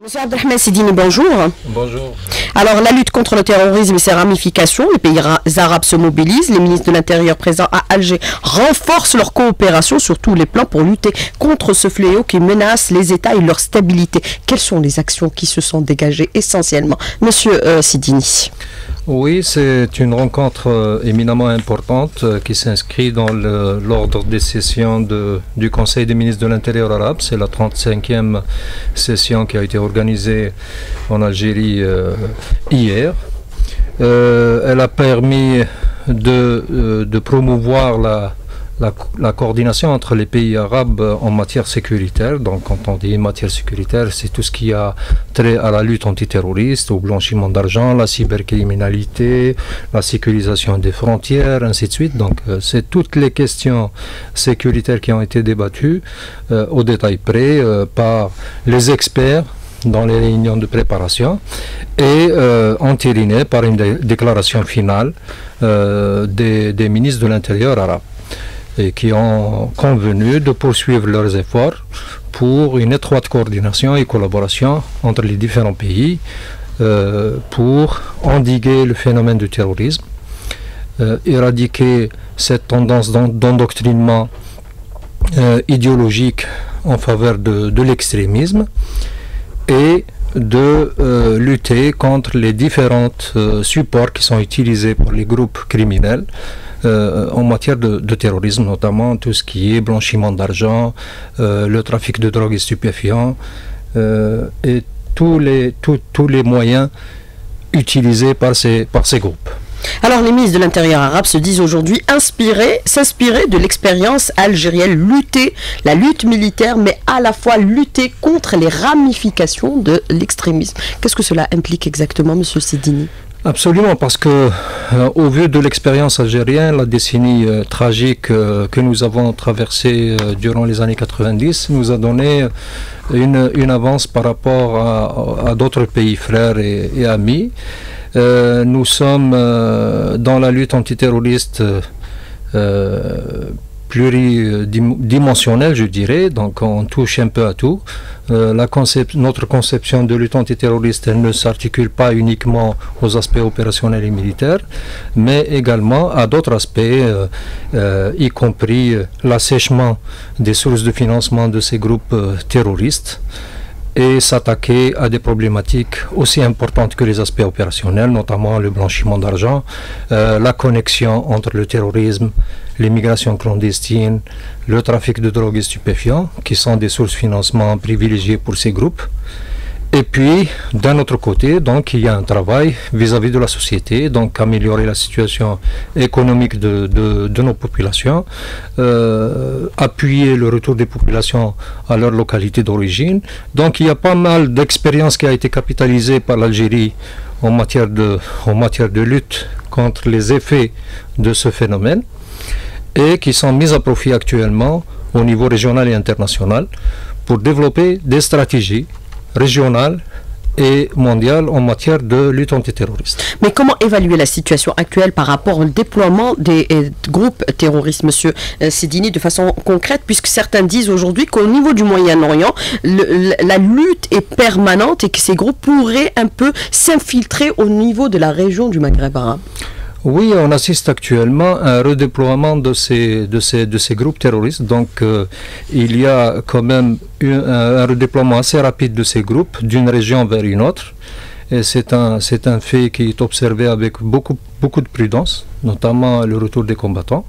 Monsieur Abdelhamid Sidini, bonjour. Bonjour. Alors, la lutte contre le terrorisme et ses ramifications, les pays arabes se mobilisent. Les ministres de l'Intérieur présents à Alger renforcent leur coopération sur tous les plans pour lutter contre ce fléau qui menace les États et leur stabilité. Quelles sont les actions qui se sont dégagées essentiellement Monsieur euh, Sidini? Oui, c'est une rencontre euh, éminemment importante euh, qui s'inscrit dans l'ordre des sessions du Conseil des ministres de l'Intérieur arabe. C'est la 35e session qui a été organisée en Algérie euh, hier. elle a permis de promouvoir la, la, coordination entre les pays arabes en matière sécuritaire. Donc, quand on dit matière sécuritaire, c'est tout ce qui a trait à la lutte antiterroriste, au blanchiment d'argent, la cybercriminalité, la sécurisation des frontières, ainsi de suite. Donc, euh, c'est toutes les questions sécuritaires qui ont été débattues euh, au détail près euh, par les experts dans les réunions de préparation et entérinées par une déclaration finale des ministres de l'Intérieur arabe et qui ont convenu de poursuivre leurs efforts pour une étroite coordination et collaboration entre les différents pays euh, pour endiguer le phénomène du terrorisme, euh, éradiquer cette tendance d'endoctrinement euh, idéologique en faveur de, de l'extrémisme et de lutter contre les différents supports qui sont utilisés par les groupes criminels euh, en matière de, terrorisme, notamment tout ce qui est blanchiment d'argent, euh, le trafic de drogue et stupéfiants, euh, et tous les, tous les moyens utilisés par ces, par ces groupes. Alors les ministres de l'Intérieur arabe se disent aujourd'hui inspirés, s'inspirer de l'expérience algérienne, lutter, la lutte militaire, mais à la fois lutter contre les ramifications de l'extrémisme. Qu'est-ce que cela implique exactement, Monsieur Sidini? Absolument, parce que euh, au vu de l'expérience algérienne, la décennie euh, tragique euh, que nous avons traversée durant les années 90 nous a donné une, avance par rapport à, d'autres pays frères et, amis. nous sommes dans la lutte antiterroriste pluridimensionnel, je dirais, donc on touche un peu à tout. Euh, notre conception de lutte antiterroriste elle ne s'articule pas uniquement aux aspects opérationnels et militaires, mais également à d'autres aspects, euh, euh, y compris l'assèchement des sources de financement de ces groupes terroristes et s'attaquer à des problématiques aussi importantes que les aspects opérationnels, notamment le blanchiment d'argent, euh, la connexion entre le terrorisme, l'immigration clandestine, le trafic de drogue et stupéfiants, qui sont des sources de financement privilégiées pour ces groupes. Et puis, d'un autre côté, donc, il y a un travail vis-à-vis de la société, donc améliorer la situation économique de, nos populations, euh, appuyer le retour des populations à leur localité d'origine. Donc, il y a pas mal d'expériences qui a été capitalisée par l'Algérie en de, en matière de lutte contre les effets de ce phénomène et qui sont mises à profit actuellement au niveau régional et international pour développer des stratégies régionale et mondiale en matière de lutte antiterroriste. Mais comment évaluer la situation actuelle par rapport au déploiement des euh, groupes terroristes, Monsieur euh, Sidini, de façon concrète, puisque certains disent aujourd'hui qu'au niveau du Moyen-Orient, la lutte est permanente et que ces groupes pourraient un peu s'infiltrer au niveau de la région du Maghreb arabe oui, on assiste actuellement à un redéploiement de ces, groupes terroristes. Donc, euh, il y a quand même un, redéploiement assez rapide de ces groupes d'une région vers une autre. Et c'est un, fait qui est observé avec beaucoup, beaucoup de prudence, notamment le retour des combattants.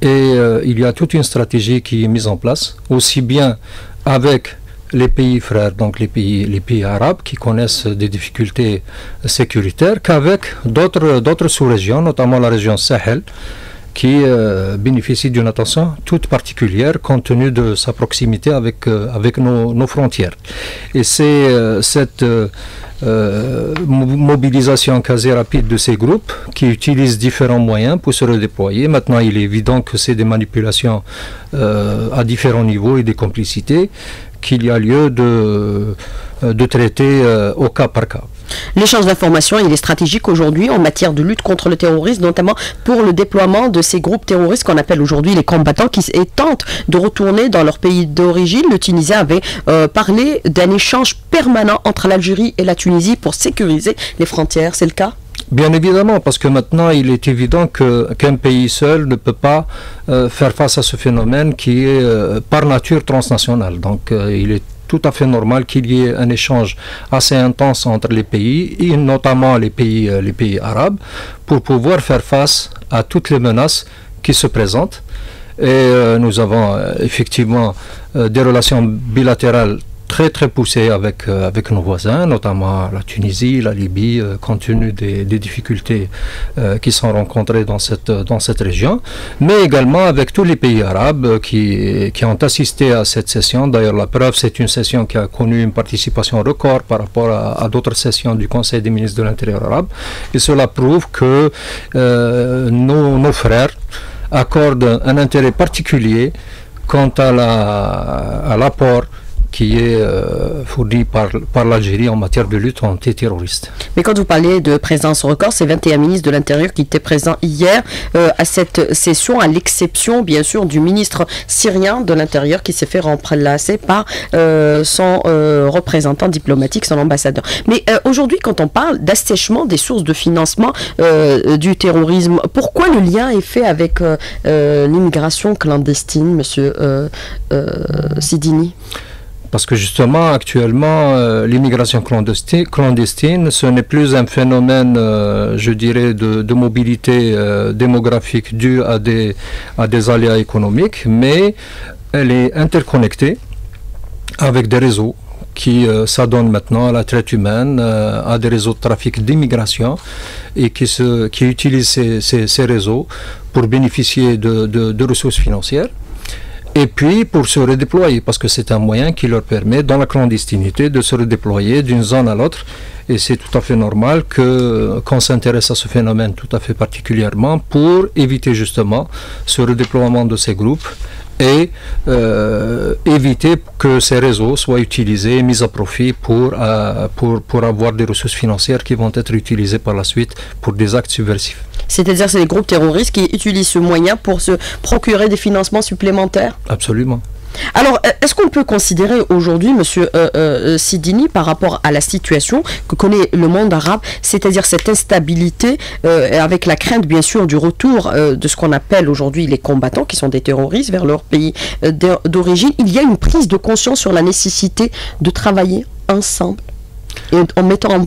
Et euh, il y a toute une stratégie qui est mise en place, aussi bien avec les pays frères, donc les pays, arabes qui connaissent des difficultés sécuritaires, qu'avec d'autres sous-régions, notamment la région Sahel, qui euh, bénéficie d'une attention toute particulière compte tenu de sa proximité avec, euh, avec nos, frontières. Et c'est euh, cette mobilisation quasi rapide de ces groupes qui utilisent différents moyens pour se redéployer. Maintenant, il est évident que c'est des manipulations à différents niveaux et des complicités qu'il y a lieu de, de traiter au cas par cas. L'échange d'informations, il est stratégique aujourd'hui en matière de lutte contre le terrorisme, notamment pour le déploiement de ces groupes terroristes qu'on appelle aujourd'hui les combattants qui tentent de retourner dans leur pays d'origine. Le Tunisien avait euh, parlé d'un échange permanent entre l'Algérie et la Tunisie pour sécuriser les frontières. C'est le cas? Bien évidemment, parce que maintenant il est évident qu'un pays seul ne peut pas euh, faire face à ce phénomène qui est euh, par nature transnational. Donc il est tout à fait normal qu'il y ait un échange assez intense entre les pays, et notamment les pays, euh, les pays arabes, pour pouvoir faire face à toutes les menaces qui se présentent. Et euh, nous avons euh, effectivement des relations bilatérales très très poussé avec, euh, avec nos voisins, notamment la Tunisie, la Libye, euh, compte tenu des, difficultés euh, qui sont rencontrées dans cette, dans cette région, mais également avec tous les pays arabes qui, qui ont assisté à cette session. D'ailleurs, la preuve, c'est une session qui a connu une participation record par rapport à, d'autres sessions du Conseil des ministres de l'Intérieur arabe. Et cela prouve que nos, nos frères accordent un intérêt particulier quant à l'apport qui est euh, fourni par, l'Algérie en matière de lutte antiterroriste. Mais quand vous parlez de présence record, c'est 21 ministres de l'Intérieur qui étaient présents hier euh, à cette session, à l'exception bien sûr du ministre syrien de l'Intérieur qui s'est fait remplacer par euh, son représentant diplomatique, son ambassadeur. Mais aujourd'hui, quand on parle d'assèchement des sources de financement du terrorisme, pourquoi le lien est fait avec l'immigration clandestine, monsieur Sidini? Parce que justement, actuellement, euh, l'immigration clandestine, ce n'est plus un phénomène, euh, je dirais, de, mobilité euh, démographique dû à des, à aléas économiques, mais elle est interconnectée avec des réseaux qui s'adonnent maintenant à la traite humaine, à des réseaux de trafic d'immigration et qui, se, qui utilisent ces, réseaux pour bénéficier de ressources financières et puis pour se redéployer, parce que c'est un moyen qui leur permet, dans la clandestinité, de se redéployer d'une zone à l'autre. Et c'est tout à fait normal que qu'on s'intéresse à ce phénomène tout à fait particulièrement pour éviter justement ce redéploiement de ces groupes et euh, éviter que ces réseaux soient utilisés mis à profit pour, euh, pour, pour avoir des ressources financières qui vont être utilisées par la suite pour des actes subversifs. C'est-à-dire c'est les groupes terroristes qui utilisent ce moyen pour se procurer des financements supplémentaires? Absolument. Alors, euh, est-ce qu'on peut considérer aujourd'hui, Monsieur euh, euh, Sidini, par rapport à la situation que connaît le monde arabe, c'est-à-dire cette instabilité, avec la crainte bien sûr du retour de ce qu'on appelle aujourd'hui les combattants, qui sont des terroristes, vers leur pays d'origine, il y a une prise de conscience sur la nécessité de travailler ensemble en mettant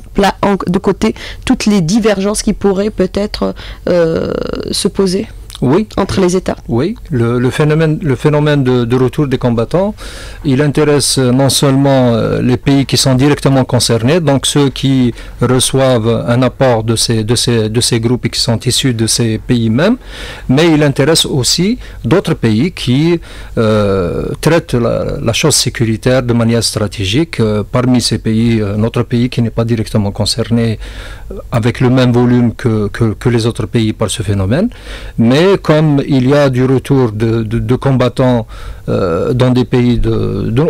de côté toutes les divergences qui pourraient peut-être se poser? Oui. entre les États. Oui, le, phénomène, le phénomène de, retour des combattants, il intéresse non seulement euh, les pays qui sont directement concernés, donc ceux qui reçoivent un apport de ces, de ces, de ces groupes et qui sont issus de ces pays mêmes, mais il intéresse aussi d'autres pays qui euh, traitent la, chose sécuritaire de manière stratégique. Euh, parmi ces pays, notre pays qui n'est pas directement concerné avec le même volume que, que, que les autres pays par ce phénomène, mais comme il y a du retour de, combattants euh, dans des pays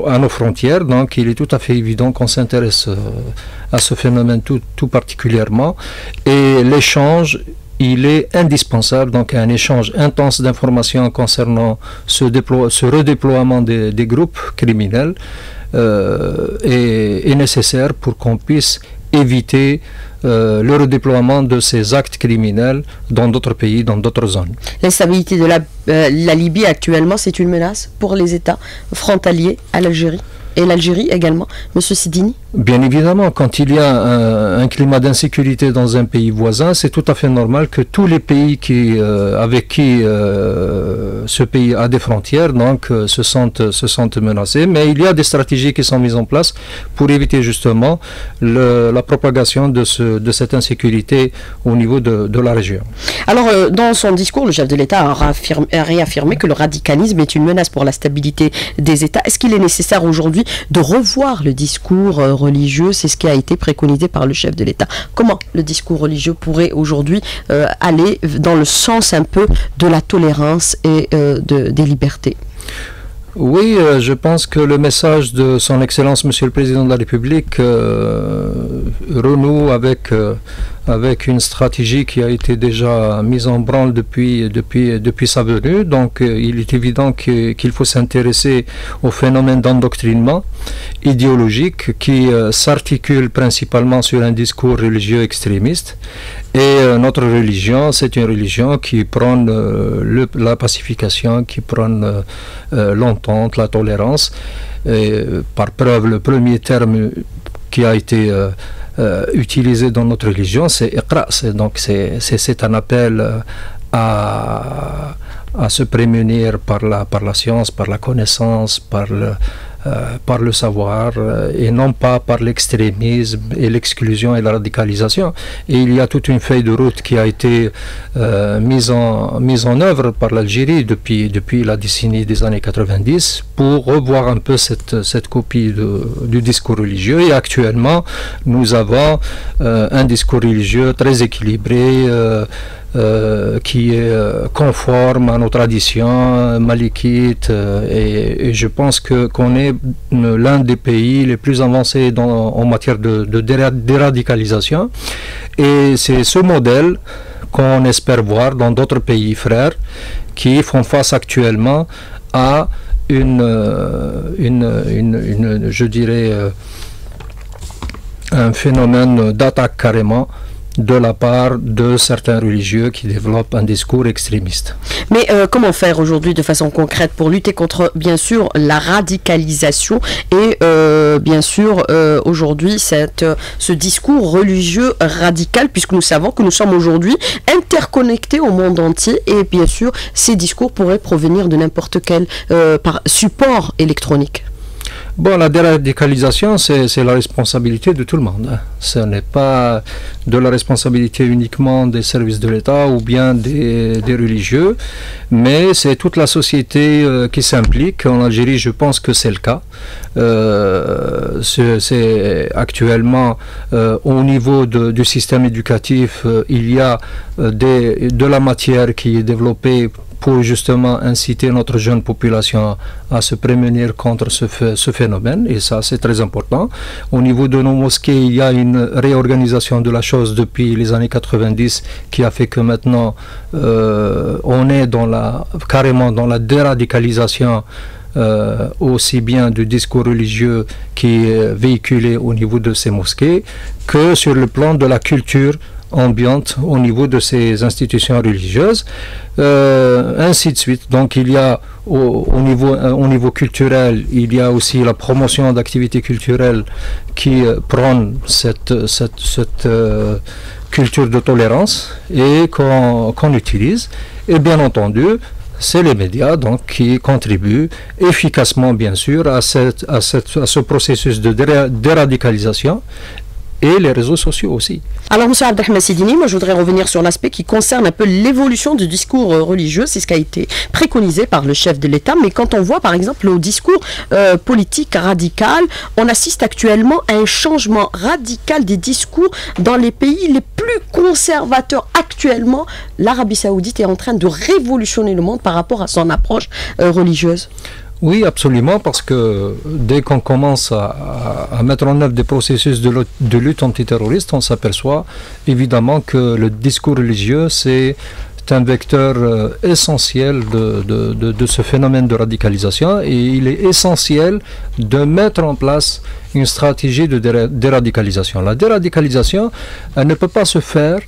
à nos frontières, donc il est tout à fait évident qu'on s'intéresse euh, à ce phénomène tout, particulièrement. Et l'échange il est indispensable, donc un échange intense d'informations concernant ce, ce redéploiement des, groupes criminels euh, est, nécessaire pour qu'on puisse éviter euh, le redéploiement de ces actes criminels dans d'autres pays, dans d'autres zones. L'instabilité de la, euh, la Libye actuellement, c'est une menace pour les États frontaliers à l'Algérie et l'Algérie également, Monsieur Sidini Bien évidemment, quand il y a un, climat d'insécurité dans un pays voisin, c'est tout à fait normal que tous les pays qui, euh, avec qui euh, ce pays a des frontières donc, euh, se, sentent, se sentent menacés. Mais il y a des stratégies qui sont mises en place pour éviter justement la propagation de, ce, de cette insécurité au niveau de, la région. Alors, dans son discours, le chef de l'État a, a réaffirmé que le radicalisme est une menace pour la stabilité des États. Est-ce qu'il est nécessaire aujourd'hui de revoir le discours religieux. C'est ce qui a été préconisé par le chef de l'État. Comment le discours religieux pourrait aujourd'hui euh, aller dans le sens un peu de la tolérance et euh, de, des libertés? Oui, euh, je pense que le message de Son Excellence Monsieur le Président de la République renoue avec, avec une stratégie qui a été déjà mise en branle depuis, depuis, sa venue. Donc il est évident qu'il faut s'intéresser au phénomène d'endoctrinement idéologique qui s'articule principalement sur un discours religieux extrémiste. Et notre religion, c'est une religion qui prône la pacification, qui prône l'entente, la tolérance. Par preuve, le premier terme qui a été euh, utilisé dans notre religion, c'est Iqra. Donc c'est un appel euh, à, à, se prémunir par la, par la science, par la connaissance, par le, euh, par le savoir euh, et non pas par l'extrémisme et l'exclusion et la radicalisation. Et il y a toute une feuille de route qui a été euh, mise, en, mise en œuvre par l'Algérie depuis, depuis la décennie des années 90 pour revoir un peu cette, cette copie du discours religieux. Et actuellement, nous avons un discours religieux très équilibré. Euh, qui est euh, conforme à nos traditions malikites euh, et, je pense que qu'on est l'un des pays les plus avancés en matière de, déradicalisation. Et c'est ce modèle qu'on espère voir dans d'autres pays frères qui font face actuellement à une je dirais, un phénomène d'attaque carrément de la part de certains religieux qui développent un discours extrémiste. Mais euh, comment faire aujourd'hui de façon concrète pour lutter contre, bien sûr, la radicalisation et, euh, bien sûr, euh, aujourd'hui, ce discours religieux radical, puisque nous savons que nous sommes aujourd'hui interconnectés au monde entier et, bien sûr, ces discours pourraient provenir de n'importe quel support électronique Bon, la déradicalisation, c'est la responsabilité de tout le monde. Hein. Ce n'est pas de la responsabilité uniquement des services de l'État ou bien des, religieux, mais c'est toute la société euh, qui s'implique. En Algérie, je pense que c'est le cas. Euh, c'est actuellement euh, au niveau du système éducatif, il y a de la matière qui est développée pour justement inciter notre jeune population à se prémunir contre ce, phénomène, et ça c'est très important. Au niveau de nos mosquées, il y a une réorganisation de la chose depuis les années 90 qui a fait que maintenant euh, on est dans la, carrément dans la déradicalisation euh, aussi bien du discours religieux qui est véhiculé au niveau de ces mosquées que sur le plan de la culture ambiante au niveau de ces institutions religieuses, euh, ainsi de suite. Donc il y a au, niveau, euh, au niveau culturel, il y a aussi la promotion d'activités culturelles qui euh, cette, cette, cette culture de tolérance et qu'on utilise. Et bien entendu, c'est les médias donc, qui contribuent efficacement, bien sûr, à, cette, à, cette, à ce processus de déradicalisation et les réseaux sociaux aussi. Alors, M. Abdelhamid Sidini, moi je voudrais revenir sur l'aspect qui concerne un peu l'évolution du discours euh, religieux. C'est ce qui a été préconisé par le chef de l'État. Mais quand on voit par exemple au discours euh, politique radical, on assiste actuellement à un changement radical des discours dans les pays les plus conservateurs. Actuellement, l'Arabie Saoudite est en train de révolutionner le monde par rapport à son approche euh, religieuse. Oui, absolument, parce que dès qu'on commence à, mettre en œuvre des processus de, lutte antiterroriste, on s'aperçoit évidemment que le discours religieux, c'est un vecteur euh, essentiel de, ce phénomène de radicalisation et il est essentiel de mettre en place une stratégie de déradicalisation. La déradicalisation, ne peut pas se faire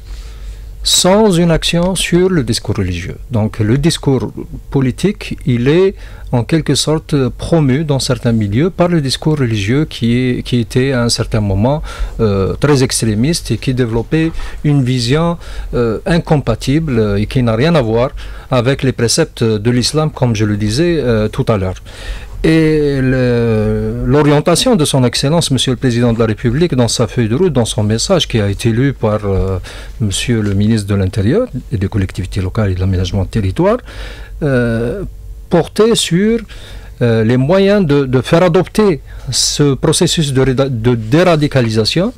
sans une action sur le discours religieux. Donc le discours politique, il est en quelque sorte promu dans certains milieux par le discours religieux qui, est, qui était à un certain moment euh, très extrémiste et qui développait une vision euh, incompatible et qui n'a rien à voir avec les préceptes de l'islam, comme je le disais euh, tout à l'heure. Et l'orientation de son Excellence, Monsieur le Président de la République, dans sa feuille de route, dans son message qui a été lu par euh, Monsieur le ministre de l'Intérieur et des collectivités locales et de l'aménagement de territoire, euh, portait sur euh, les moyens de, faire adopter ce processus de, de déradicalisation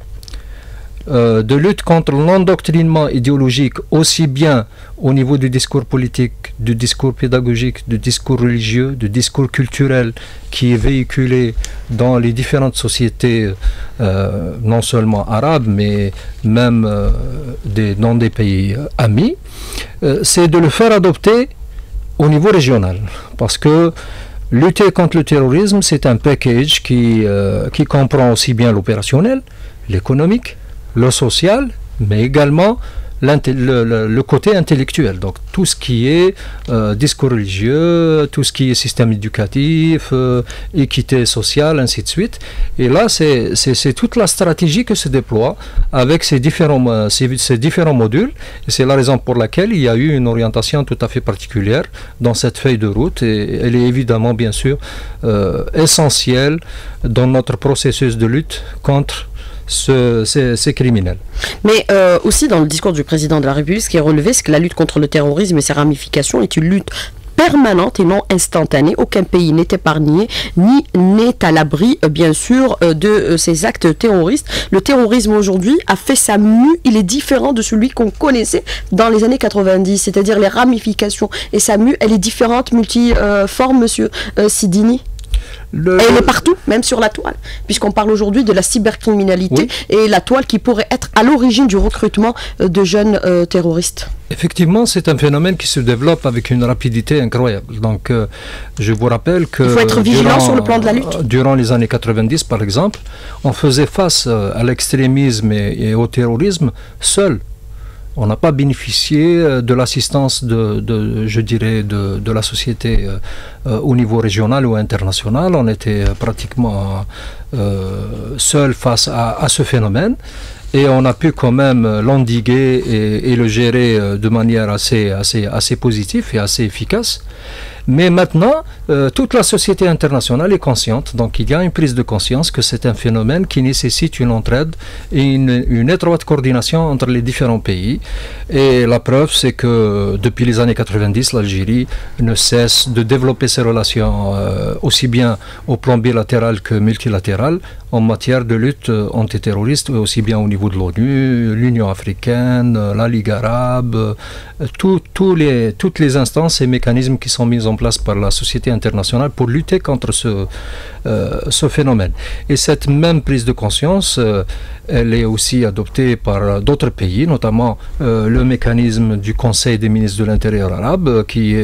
euh, de lutte contre l'endoctrinement idéologique, aussi bien au niveau du discours politique, du discours pédagogique, du discours religieux, du discours culturel qui est véhiculé dans les différentes sociétés, euh, non seulement arabes, mais même euh, dans des pays amis, c'est de le faire adopter au niveau régional. Parce que lutter contre le terrorisme, c'est un package qui, qui comprend aussi bien l'opérationnel, l'économique, le social, mais également le, côté intellectuel. Donc tout ce qui est euh, discours religieux, tout ce qui est système éducatif, euh, équité sociale, ainsi de suite. Et là, c'est toute la stratégie que se déploie avec ces différents, euh, ces, différents modules. C'est la raison pour laquelle il y a eu une orientation tout à fait particulière dans cette feuille de route. Et elle est évidemment, bien sûr, essentielle dans notre processus de lutte contre c'est criminel. Mais euh, aussi dans le discours du président de la République, ce qui est relevé, c'est que la lutte contre le terrorisme et ses ramifications est une lutte permanente et non instantanée. Aucun pays n'est épargné ni n'est à l'abri, euh, bien sûr, euh, de ces actes terroristes. Le terrorisme aujourd'hui a fait sa mue. Il est différent de celui qu'on connaissait dans les années 90, c'est-à-dire les ramifications. Et sa mue, elle est différente, multiforme, monsieur Sidini? Elle est partout, même sur la toile, puisqu'on parle aujourd'hui de la cybercriminalité et la toile qui pourrait être à l'origine du recrutement euh, de jeunes euh, terroristes. Effectivement, c'est un phénomène qui se développe avec une rapidité incroyable. Donc, euh, je vous rappelle que... Il faut être vigilant sur le plan de la lutte. Durant les années 90, par exemple, on faisait face à l'extrémisme et, au terrorisme seul on n'a pas bénéficié euh, de l'assistance de, la société euh, euh, au niveau régional ou international. On était pratiquement seul face à, ce phénomène et on a pu quand même l'endiguer et, le gérer de manière assez positive et assez efficace. Mais maintenant, euh, toute la société internationale est consciente, donc il y a une prise de conscience que c'est un phénomène qui nécessite une entraide et une, étroite coordination entre les différents pays. Et la preuve, c'est que depuis les années 90, l'Algérie ne cesse de développer ses relations euh, aussi bien au plan bilatéral que multilatéral en matière de lutte euh, antiterroriste, aussi bien au niveau de l'ONU, l'Union africaine, la Ligue arabe, toutes les instances et mécanismes qui sont mis en place par la société internationale pour lutter contre ce, euh, ce phénomène. Et cette même prise de conscience, euh, elle est aussi adoptée par d'autres pays, notamment euh, le mécanisme du Conseil des ministres de l'Intérieur arabe qui,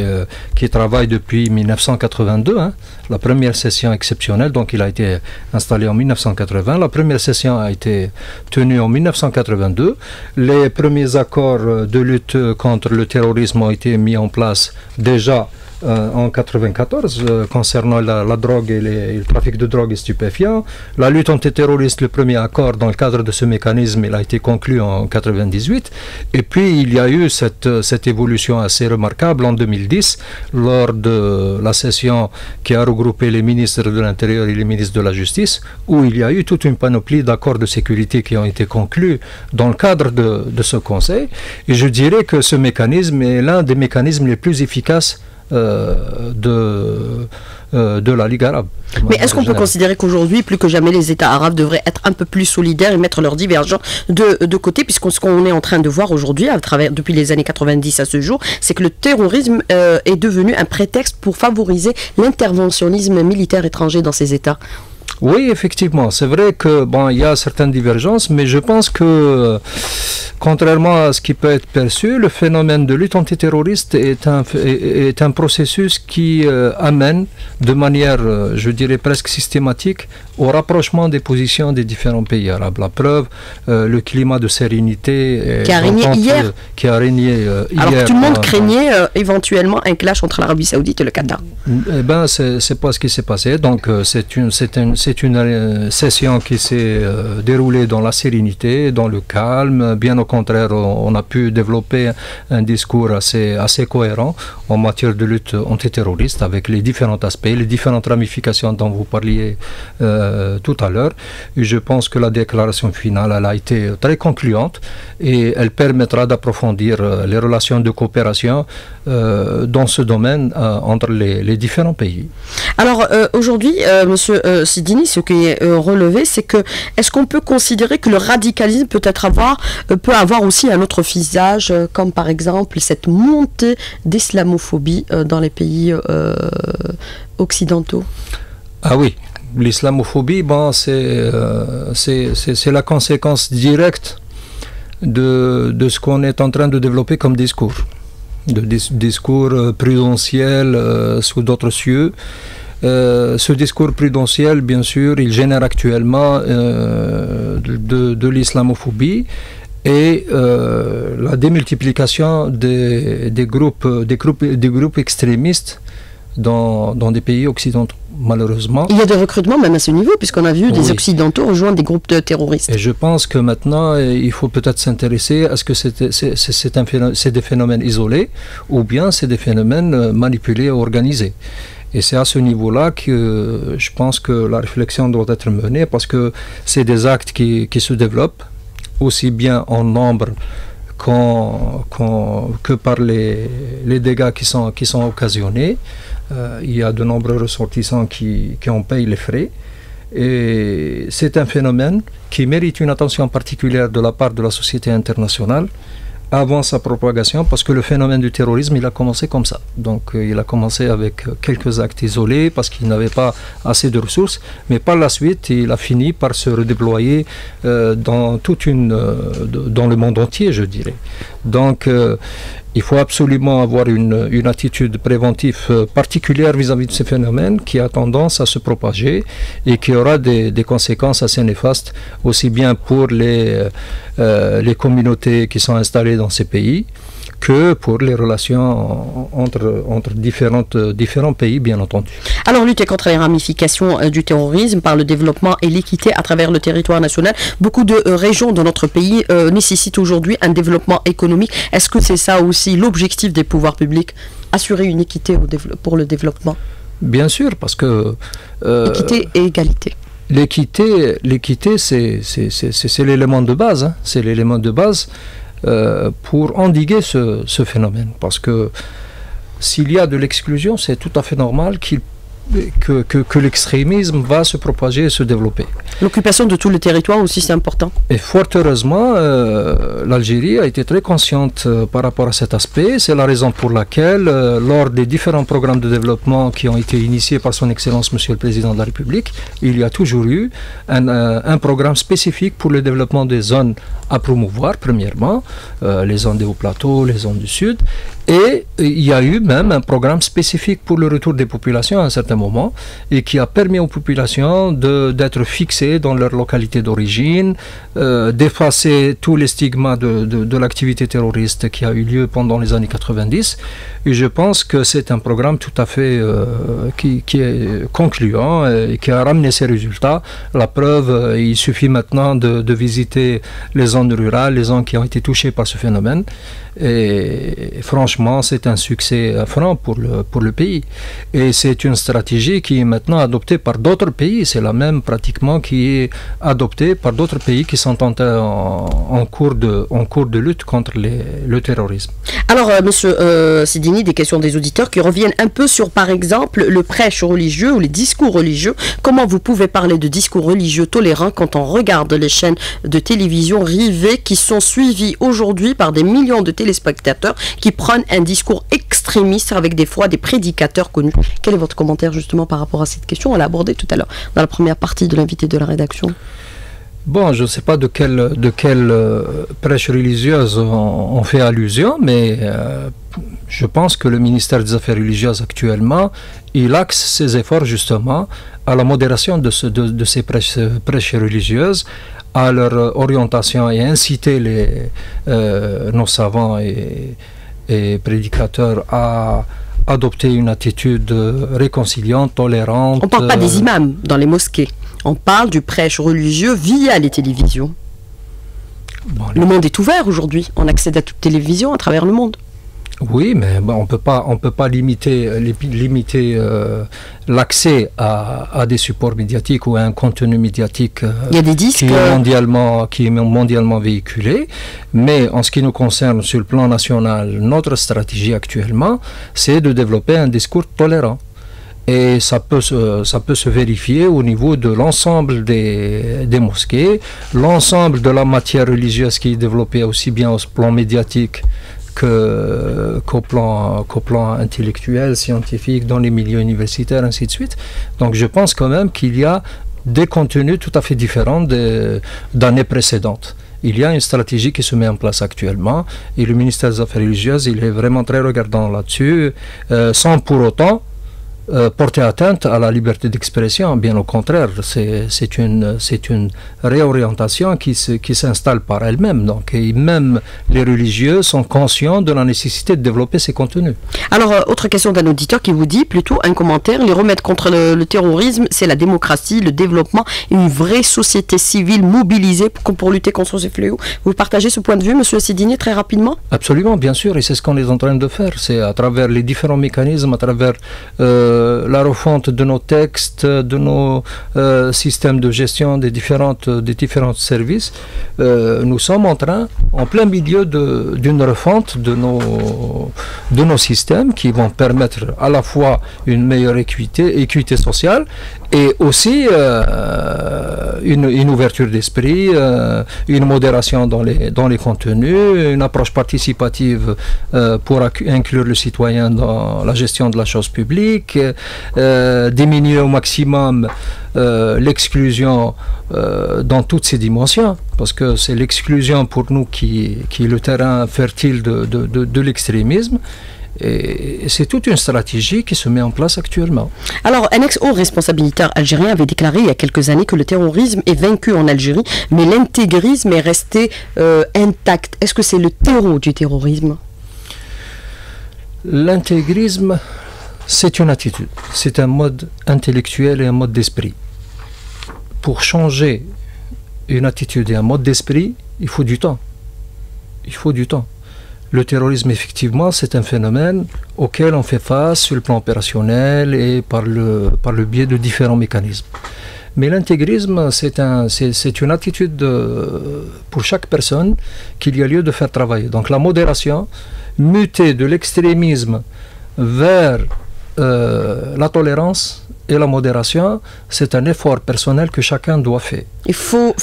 qui travaille depuis 1982, hein. la première session exceptionnelle, donc il a été installé en 1980. La première session a été tenue en 1982. Les premiers accords de lutte contre le terrorisme ont été mis en place déjà euh, en 94 euh, concernant la, drogue et, le trafic de drogue et stupéfiants. La lutte antiterroriste, le premier accord dans le cadre de ce mécanisme, il a été conclu en 98. Et puis il y a eu cette, évolution assez remarquable en 2010 lors de la session qui a regroupé les ministres de l'Intérieur et les ministres de la Justice, où il y a eu toute une panoplie d'accords de sécurité qui ont été conclus dans le cadre de, ce Conseil. Et je dirais que ce mécanisme est l'un des mécanismes les plus efficaces de, euh, de la Ligue arabe. Mais est-ce qu'on peut considérer qu'aujourd'hui, plus que jamais, les États arabes devraient être un peu plus solidaires et mettre leurs divergences de, de côté, puisqu'on ce qu'on est en train de voir aujourd'hui, à travers depuis les années 90 à ce jour, c'est que le terrorisme euh, est devenu un prétexte pour favoriser l'interventionnisme militaire étranger dans ces États? Oui, effectivement, c'est vrai que bon, il y a certaines divergences, mais je pense que contrairement à ce qui peut être perçu, le phénomène de lutte antiterroriste est un, est, un processus qui euh, amène de manière, euh, je dirais presque systématique, au rapprochement des positions des différents pays arabes. La preuve, euh, le climat de sérénité qui a régné hier. qui a régné Alors tout le monde craignait éventuellement un clash entre l'Arabie Saoudite et le Qatar. Eh ben, c'est pas ce qui s'est passé. Donc c'est une, c'est une, c'est une session qui s'est déroulée dans la sérénité, dans le calme, bien au contraire, on, a pu développer un discours assez, assez cohérent en matière de lutte antiterroriste avec les différents aspects, les différentes ramifications dont vous parliez euh, tout à l'heure. Je pense que la déclaration finale a été très concluante et elle permettra d'approfondir euh, les relations de coopération euh, dans ce domaine entre les, différents pays. Alors aujourd'hui, Monsieur Ce qui est relevé, c'est que est-ce qu'on peut considérer que le radicalisme peut être avoir peut avoir aussi un autre visage, comme par exemple cette montée d'islamophobie dans les pays occidentaux? Ah oui, l'islamophobie, bon, euh, c'est la conséquence directe de, de ce qu'on est en train de développer comme discours. De discours euh, prudentiel euh, sous d'autres cieux. Ce discours prudentiel, bien sûr, il génère actuellement de, de l'islamophobie et la démultiplication des, des, groupes, des, groupes, des groupes extrémistes dans, dans des pays occidentaux malheureusement. Il y a des recrutements même à ce niveau, puisqu'on a vu des Occidentaux rejoindre des groupes de terroristes. Et je pense que maintenant, euh, il faut peut-être s'intéresser à ce que c'est des phénomènes isolés ou bien c'est des phénomènes euh, manipulés et organisés. Et c'est à ce niveau-là que je pense que la réflexion doit être menée parce que c'est des actes qui, qui, se développent aussi bien en nombre que par les, les, dégâts qui sont, qui sont occasionnés. Euh, il y a de nombreux ressortissants qui, qui en payent les frais. Et c'est un phénomène qui mérite une attention particulière de la part de la société internationale avant sa propagation, parce que le phénomène du terrorisme, il a commencé comme ça. Donc euh, il a commencé avec quelques actes isolés, parce qu'il n'avait pas assez de ressources, mais par la suite, il a fini par se redéployer euh, dans, toute une, dans le monde entier, je dirais. Donc il faut absolument avoir une, une attitude préventive euh, particulière vis-à-vis de ces phénomènes qui a tendance à se propager et qui aura des, des conséquences assez néfastes aussi bien pour les, euh, les communautés qui sont installées dans ces pays que pour les relations entre, entre différentes, différents pays, bien entendu. Alors, lutter contre les ramifications euh, du terrorisme par le développement et l'équité à travers le territoire national, beaucoup de euh, régions dans notre pays euh, nécessitent aujourd'hui un développement économique. Est-ce que c'est ça aussi l'objectif des pouvoirs publics Assurer une équité au pour le développement Bien sûr, parce que... équité et égalité. L'équité, c'est, l'élément de base. Hein. C'est l'élément de base. Euh, pour endiguer ce, ce, phénomène. Parce que s'il y a de l'exclusion, c'est tout à fait normal qu'il que, que, l'extrémisme va se propager et se développer. L'occupation de tout le territoire aussi, c'est important. Et fort heureusement, euh, l'Algérie a été très consciente euh, par rapport à cet aspect. C'est la raison pour laquelle, euh, lors des différents programmes de développement qui ont été initiés par son Excellence Monsieur le Président de la République, il y a toujours eu un, un programme spécifique pour le développement des zones à promouvoir, premièrement, les zones des hauts plateaux, les zones du sud, et il y a eu même un programme spécifique pour le retour des populations à un certain moment et qui a permis aux populations d'être fixées dans leur localité d'origine, euh, d'effacer tous les stigmas de, de, l'activité terroriste qui a eu lieu pendant les années 90. Et je pense que c'est un programme tout à fait euh, qui, qui, est concluant et qui a ramené ses résultats. La preuve, euh, il suffit maintenant de, de visiter les zones rurales, les zones qui ont été touchées par ce phénomène. Et franchement, c'est un succès franc pour le, pour le pays. Et c'est une stratégie qui est maintenant adoptée par d'autres pays. C'est la même pratiquement qui est adoptée par d'autres pays qui sont en, cours, de, lutte contre le terrorisme. Alors, euh, monsieur euh, Sidini, des questions des auditeurs qui reviennent un peu sur, par exemple, le prêche religieux ou les discours religieux. Comment vous pouvez parler de discours religieux tolérants quand on regarde les chaînes de télévision rivées qui sont suivies aujourd'hui par des millions de téléspectateurs qui prennent un discours extrémiste avec des fois des prédicateurs connus. Quel est votre commentaire justement par rapport à cette question? On l'a abordé tout à l'heure dans la première partie de l'invité de la rédaction. Bon, je ne sais pas de quelle, de quelle euh, prêche religieuse on, fait allusion, mais euh, je pense que le ministère des Affaires religieuses actuellement, il axe ses efforts justement à la modération de, ce, de, ces prêches, prêches religieuses, à leur orientation et inciter les, euh, nos savants et, prédicateurs à adopter une attitude réconciliante, tolérante. On ne parle pas des imams dans les mosquées, on parle du prêche religieux via les télévisions. le monde est ouvert aujourd'hui. On accède à toute télévision à travers le monde. Oui, mais on peut pas, on peut pas limiter, limiter euh, l'accès à, des supports médiatiques ou à un contenu médiatique euh, Il y a des disques, qui, est mondialement, qui est mondialement véhiculé. Mais en ce qui nous concerne sur le plan national, notre stratégie actuellement, c'est de développer un discours tolérant. Et ça peut, se, ça peut se vérifier au niveau de l'ensemble des, des mosquées, l'ensemble de la matière religieuse qui est développée aussi bien au plan médiatique qu'au plan, intellectuel, scientifique, dans les milieux universitaires, ainsi de suite. Donc je pense quand même qu'il y a des contenus tout à fait différents d'années précédentes. Il y a une stratégie qui se met en place actuellement et le ministère des Affaires religieuses, il est vraiment très regardant là-dessus, euh, sans pour autant euh, porter atteinte à la liberté d'expression. Bien au contraire, c'est une, une réorientation qui s'installe qui par elle-même. Donc, et même les religieux sont conscients de la nécessité de développer ces contenus. Alors, euh, autre question d'un auditeur qui vous dit plutôt un commentaire les remèdes contre le, terrorisme, c'est la démocratie, le développement une vraie société civile mobilisée pour, pour lutter contre ces fléaux. Vous partagez ce point de vue, monsieur Sidini, très rapidement? Absolument, bien sûr, et c'est ce qu'on est en train de faire. C'est à travers les différents mécanismes, à travers. Euh, euh, la refonte de nos textes, de nos euh, systèmes de gestion des, différentes, des différents services, euh, nous sommes en train, en plein milieu d'une refonte de nos, de nos systèmes qui vont permettre à la fois une meilleure équité, équité sociale et aussi une, une, ouverture d'esprit, une modération dans les, dans les contenus, une approche participative pour inclure le citoyen dans la gestion de la chose publique, euh, diminuer au maximum euh, l'exclusion euh, dans toutes ses dimensions, parce que c'est l'exclusion pour nous qui, qui, est le terrain fertile de, de, de, l'extrémisme. Et c'est toute une stratégie qui se met en place actuellement. Alors, un ex-haut responsabilité algérien avait déclaré il y a quelques années que le terrorisme est vaincu en Algérie, mais l'intégrisme est resté intact. Est-ce que c'est le terreau du terrorisme? L'intégrisme, c'est une attitude, c'est un mode intellectuel et un mode d'esprit. Pour changer une attitude et un mode d'esprit, il faut du temps. Il faut du temps. Le terrorisme, effectivement, c'est un phénomène auquel on fait face sur le plan opérationnel et par le, biais de différents mécanismes. Mais l'intégrisme, c'est un, une attitude pour chaque personne qu'il y a lieu de faire travailler. Donc la modération, muter de l'extrémisme vers euh, la tolérance et la modération, c'est un effort personnel que chacun doit faire. Il faut,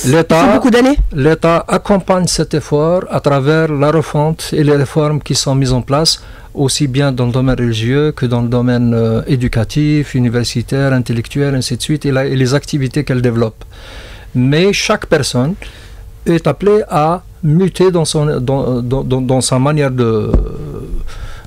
beaucoup d'années L'État accompagne cet effort à travers la refonte et les réformes qui sont mises en place, aussi bien dans le domaine religieux que dans le domaine euh, éducatif, universitaire, intellectuel, ainsi de suite, et, les activités qu'elle développe. Mais chaque personne est appelée à muter dans, son, dans, dans, dans sa manière de,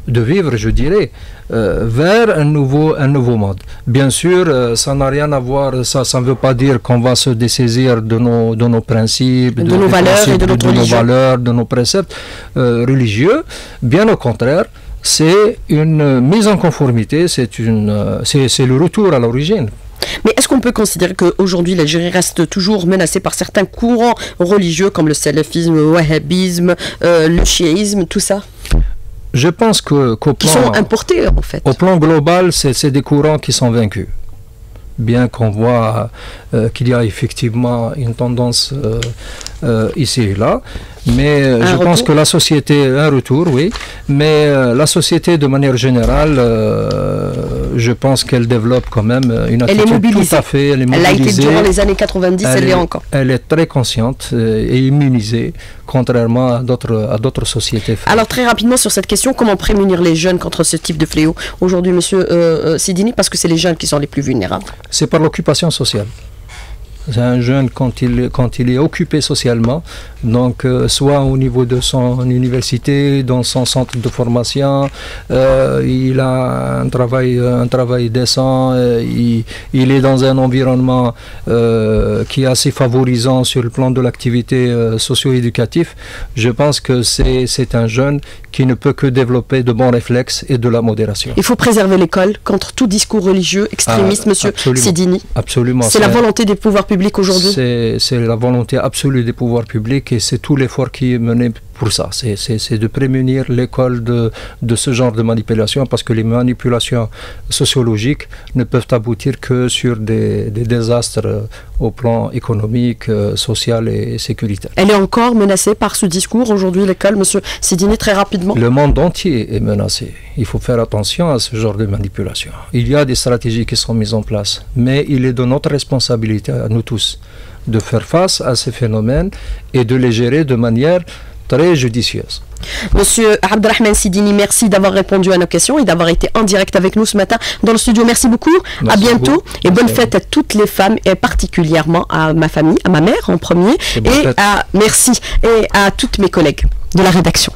de vivre, je dirais. Euh, vers un nouveau, un nouveau monde. Bien sûr, euh, ça n'a rien à voir, ça ne veut pas dire qu'on va se dessaisir de nos, de nos principes, de, nos valeurs et de, nos valeurs, de nos préceptes euh, religieux. Bien au contraire, c'est une mise en conformité, c'est le retour à l'origine. Mais est-ce qu'on peut considérer qu'aujourd'hui l'Algérie reste toujours menacée par certains courants religieux comme le salafisme, le wahhabisme, le chiisme, tout ça? Je pense que qu'au plan, sont importés en fait. Au plan global, c'est des courants qui sont vaincus. Bien qu'on voit euh, qu'il y a effectivement une tendance euh, euh, ici et là, mais je pense que la société, un retour, oui, mais la société de manière générale, je pense qu'elle développe quand même une attitude tout à fait. Elle, est elle a été durant les années 90, elle l'est encore. Elle est très consciente et immunisée, contrairement à d'autres sociétés. Alors très rapidement sur cette question, comment prémunir les jeunes contre ce type de fléau aujourd'hui, Monsieur Sidini, parce que c'est les jeunes qui sont les plus vulnérables. C'est par l'occupation sociale. C'est un jeune quand il, quand il est occupé socialement, donc euh, soit au niveau de son université, dans son centre de formation, euh, il a un travail, un travail décent, euh, il, il, est dans un environnement qui est assez favorisant sur le plan de l'activité socio-éducative. Je pense que c'est un jeune qui ne peut que développer de bons réflexes et de la modération. Il faut préserver l'école contre tout discours religieux extrémiste, ah, monsieur absolument, Sidini. Absolument. C'est la volonté des pouvoirs publics C'est la volonté absolue des pouvoirs publics et c'est tout l'effort qui est mené pour ça. C'est de prémunir l'école de, de, ce genre de manipulation parce que les manipulations sociologiques ne peuvent aboutir que sur des, des désastres euh, au plan économique, euh, social et sécuritaire. Elle est encore menacée par ce discours aujourd'hui, l'école, monsieur Sidini, très rapidement Le monde entier est menacé. Il faut faire attention à ce genre de manipulation. Il y a des stratégies qui sont mises en place, mais il est de notre responsabilité à nous tous de faire face à ces phénomènes et de les gérer de manière très judicieuse. Monsieur Abdelrahman Sidini, merci d'avoir répondu à nos questions et d'avoir été en direct avec nous ce matin dans le studio. Merci beaucoup. à bientôt et bonne fête à toutes les femmes et particulièrement à ma famille, à ma mère en premier et à merci et à toutes mes collègues de la rédaction.